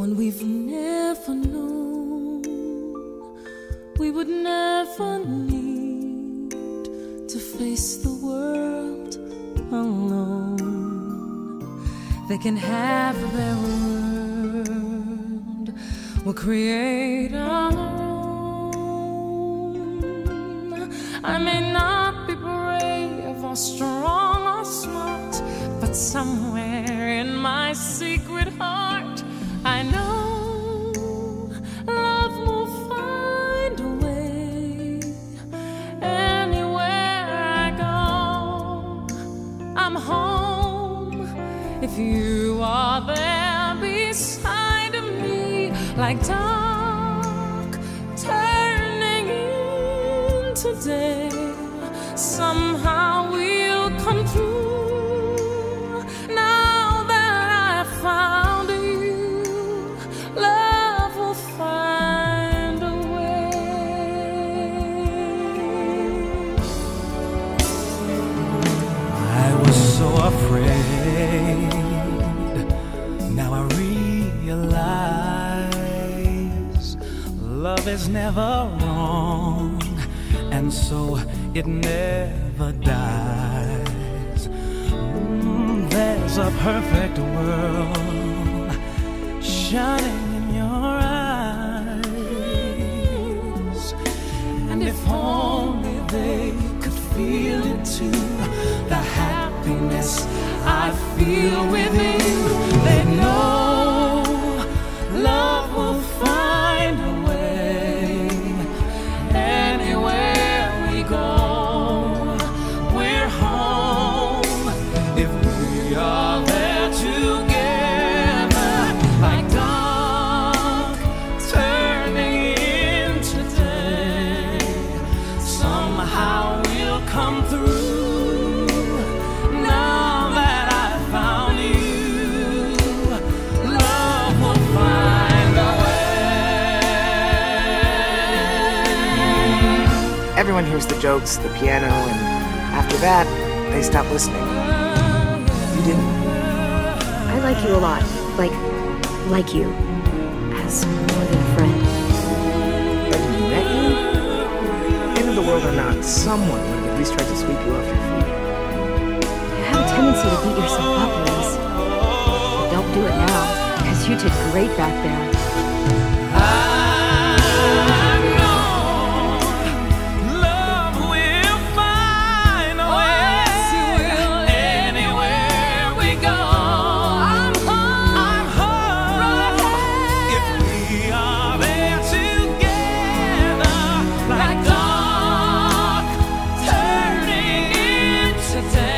one we've never known. We would never need to face the world alone. They can have their world, we'll create our own. I may not be brave or strong or smart, but somewhere in my secret heart, you are there beside me, like dark turning into day, somehow we'll come through. Now that I found you, love will find a way. I was so afraid. Love is never wrong, and so it never dies. Mm, there's a perfect world shining in your eyes. And if only they could feel it too, the happiness I feel within, Everyone hears the jokes, the piano, and after that, they stop listening. You didn't. I like you a lot. Like, like you. As more than a friend. The world or not, someone would at least tried to sweep you off your feet. You have a tendency to beat yourself up, Louis. Don't do it now, because you did great back there. to tell.